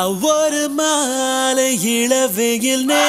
அவ்வொரு மாலை இளவெயில் நே